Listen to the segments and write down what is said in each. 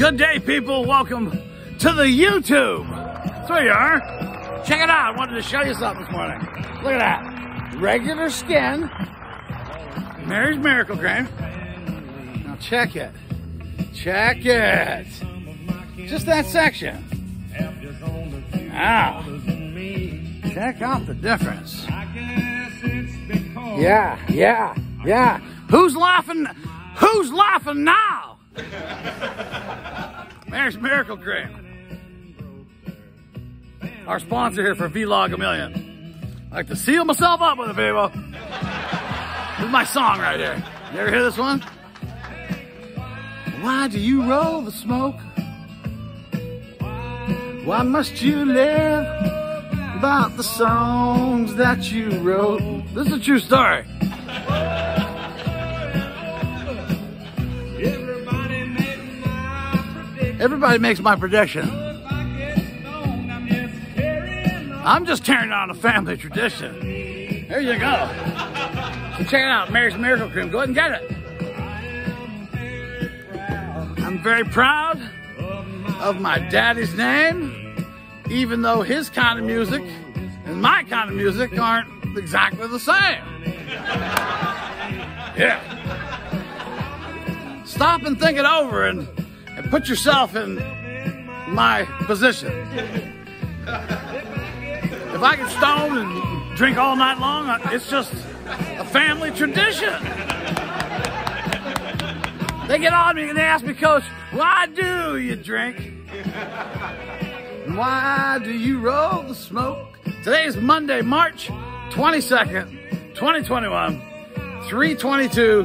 Good day, people. Welcome to the YouTube. So you are. Check it out. I wanted to show you something this morning. Look at that. Regular skin. Mary's Miracle Cream. Now check it. Check it. Just that section. Now, check out the difference. Yeah, yeah, yeah. Who's laughing? Who's laughing now? Mary's Miracle Cream. Our sponsor here for Vlog Amillion. I like to seal myself up with it, people. This is my song right here. You ever hear this one? Why do you roll the smoke? Why must you live about the songs that you wrote? This is a true story. Everybody makes my prediction. I'm just carrying on a family tradition. There you go. Check it out, Mary's Miracle Cream. Go ahead and get it. I'm very proud of my daddy's name, even though his kind of music and my kind of music aren't exactly the same. Yeah. Stop and think it over and, and put yourself in my position. If I get stoned and drink all night long, it's just a family tradition. They get on me and they ask me, Coach, why do you drink? Why do you roll the smoke? Today is Monday, March 22nd, 2021, 322,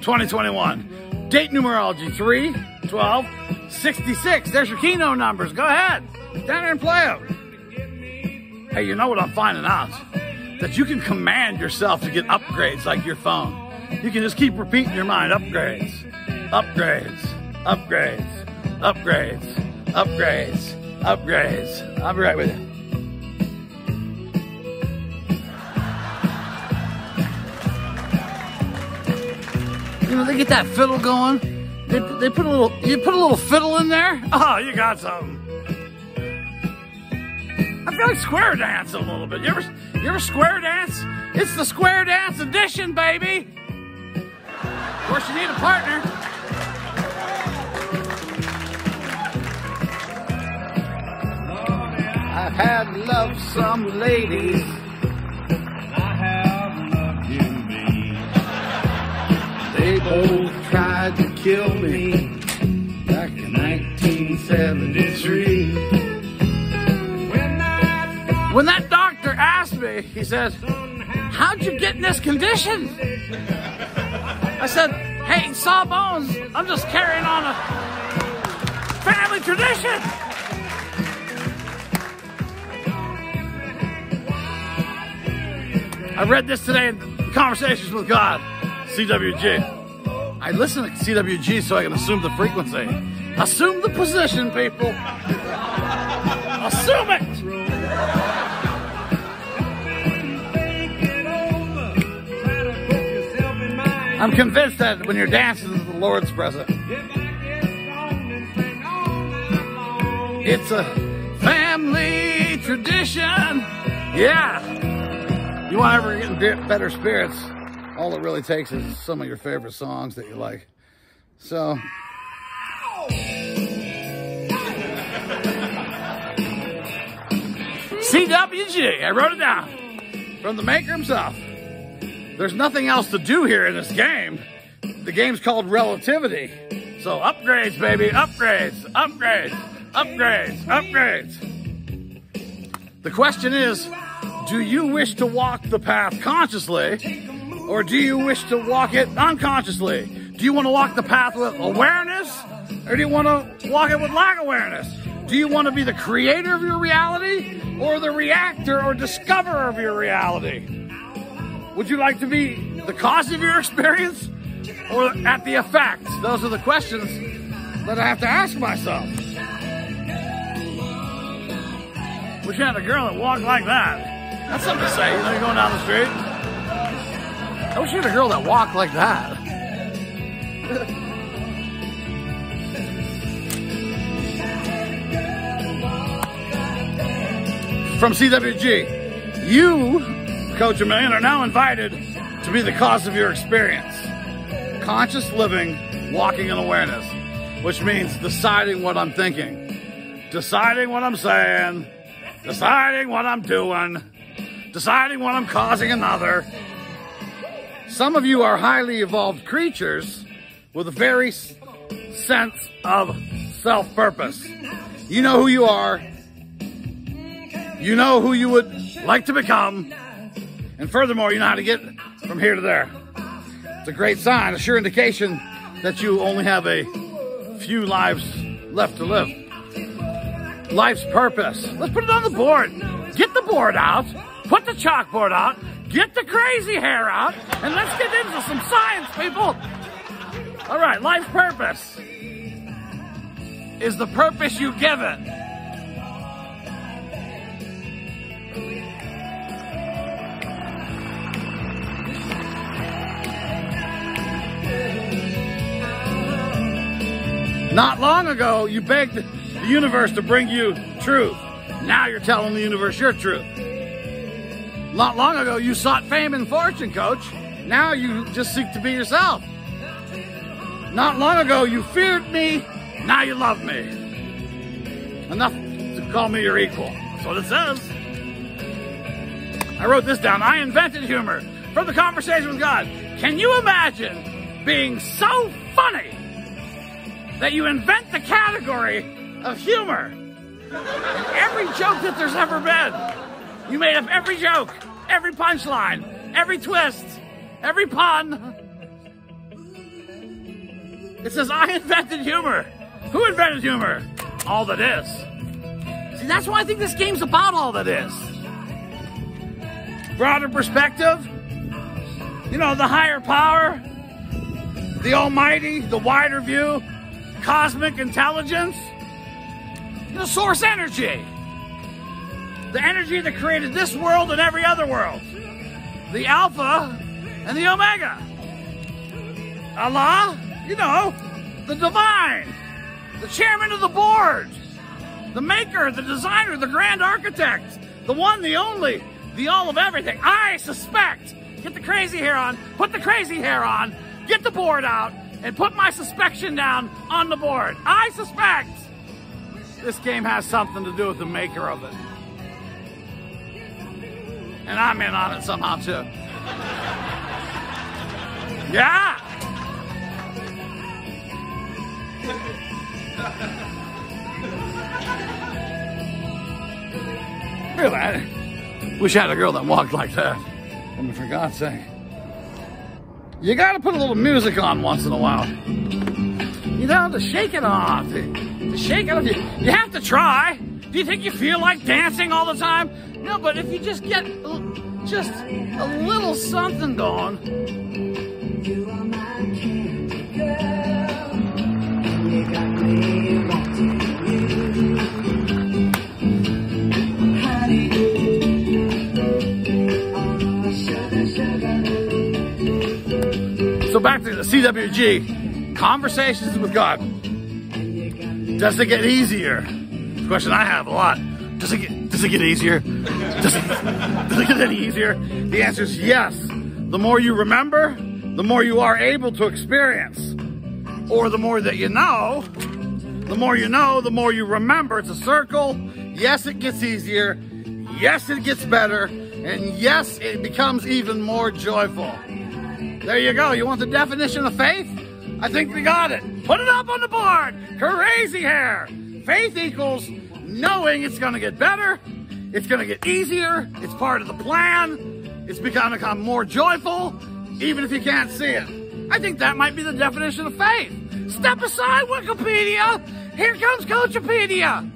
2021. Date numerology 3, 12, 66. There's your Keno numbers. Go ahead. Down there and play them. Hey, you know what I'm finding out? That you can command yourself to get upgrades like your phone. You can just keep repeating your mind upgrades, upgrades, upgrades, upgrades, upgrades, upgrades. I'll be right with you. You know, they get that fiddle going. They, they put a little, you put a little fiddle in there. Oh, you got something. I feel like square dance a little bit. You ever, you ever square dance? It's the square dance edition, baby. Of course, you need a partner. I've had love some ladies. I have They both tried to kill me back in 1973. When When that doctor asked me, he said, How'd you get in this condition? I said, Hey, Sawbones, I'm just carrying on a family tradition. I read this today in Conversations with God, CWG. I listen to CWG so I can assume the frequency. Assume the position, people. Assume it. I'm convinced that when you're dancing, the Lord's present. It's a family tradition. Yeah. You want to ever get in better spirits? All it really takes is some of your favorite songs that you like. So. CWG, I wrote it down from the maker himself. There's nothing else to do here in this game. The game's called Relativity. So upgrades, baby, upgrades, upgrades, upgrades, upgrades. The question is, do you wish to walk the path consciously or do you wish to walk it unconsciously? Do you want to walk the path with awareness or do you want to walk it with lack awareness? Do you want to be the creator of your reality or the reactor or discoverer of your reality? Would you like to be the cause of your experience or at the effect? Those are the questions that I have to ask myself. Wish you had a girl that walked like that. That's something to say, you know, you're going down the street. I wish you had a girl that walked like that. From CWG, you, Coach Amillion, are now invited to be the cause of your experience. Conscious living, walking in awareness, which means deciding what I'm thinking, deciding what I'm saying, deciding what I'm doing, deciding what I'm causing another, some of you are highly evolved creatures with a very sense of self purpose. You know who you are, you know who you would like to become, and furthermore, you know how to get from here to there. It's a great sign, a sure indication that you only have a few lives left to live. Life's purpose. Let's put it on the board. Get the board out, put the chalkboard out, get the crazy hair out, and let's get into some science, people. All right, life purpose is the purpose you give it. Not long ago, you begged the universe to bring you truth. Now you're telling the universe your truth. Not long ago, you sought fame and fortune, coach. Now you just seek to be yourself. Not long ago, you feared me. Now you love me. Enough to call me your equal. That's what it says. I wrote this down. I invented humor from the conversation with God. Can you imagine being so funny that you invent the category of humor? Every joke that there's ever been. You made up every joke, every punchline, every twist, every pun. It says, I invented humor. Who invented humor? All that is. See, that's why I think this game's about all that is. Broader perspective, you know, the higher power, the almighty, the wider view, cosmic intelligence, the source energy, the energy that created this world and every other world, the alpha and the omega. Allah, you know, the divine, the chairman of the board, the maker, the designer, the grand architect, the one, the only, the all of everything. I suspect. Get the crazy hair on, put the crazy hair on, get the board out, and put my suspicion down on the board. I suspect this game has something to do with the maker of it. And I'm in on it somehow too. Yeah! Really? I wish I had a girl that walked like that. I mean, for God's sake. You gotta put a little music on once in a while. You know, to shake it off. To, to shake it off. You, you have to try. Do you think you feel like dancing all the time? No, but if you just get just a little something going, So back to the CWG, conversations with God. Does it get easier? Question I have a lot. Does it get does it get easier? Does it, does it get any easier? The answer is yes. The more you remember, the more you are able to experience. Or the more that you know, the more you know, the more you remember. It's a circle. Yes, it gets easier. Yes, it gets better. And yes, it becomes even more joyful. There you go. You want the definition of faith? I think we got it. Put it up on the board. Crazy hair. Faith equals knowing it's going to get better. It's going to get easier. It's part of the plan. It's going to become more joyful, even if you can't see it. I think that might be the definition of faith. Step aside, Wikipedia. Here comes Coachopedia.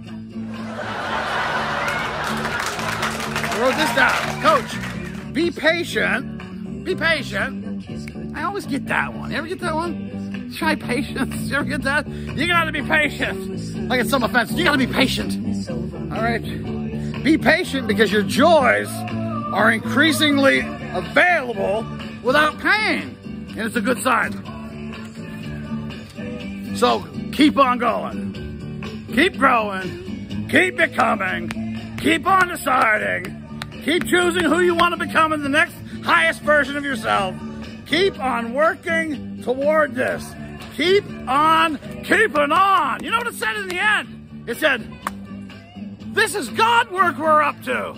I wrote this down. Coach, be patient. Be patient. I always get that one. You ever get that one? Try patience. You ever get that? You gotta be patient. Like it's some offense. You gotta be patient. All right. Be patient because your joys are increasingly available without pain. And it's a good sign. So keep on going. Keep growing. Keep becoming. Keep on deciding. Keep choosing who you want to become in the next highest version of yourself. Keep on working toward this. Keep on keeping on. You know what it said in the end? It said, This is God work we're up to.